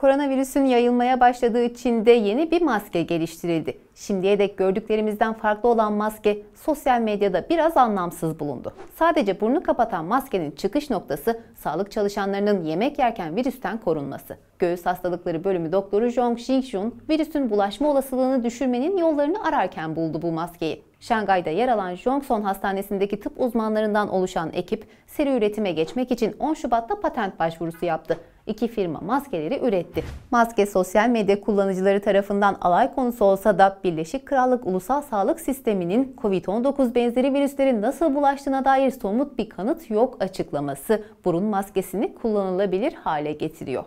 Koronavirüsün yayılmaya başladığı Çin'de yeni bir maske geliştirildi. Şimdiye dek gördüklerimizden farklı olan maske sosyal medyada biraz anlamsız bulundu. Sadece burnu kapatan maskenin çıkış noktası sağlık çalışanlarının yemek yerken virüsten korunması. Göğüs hastalıkları bölümü doktoru Zhong Xingjun virüsün bulaşma olasılığını düşürmenin yollarını ararken buldu bu maskeyi. Şangay'da yer alan Johnson Hastanesi'ndeki tıp uzmanlarından oluşan ekip seri üretime geçmek için 10 Şubat'ta patent başvurusu yaptı. İki firma maskeleri üretti. Maske sosyal medya kullanıcıları tarafından alay konusu olsa da Birleşik Krallık Ulusal Sağlık Sistemi'nin COVID-19 benzeri virüslerin nasıl bulaştığına dair somut bir kanıt yok açıklaması burun maskesini kullanılabilir hale getiriyor.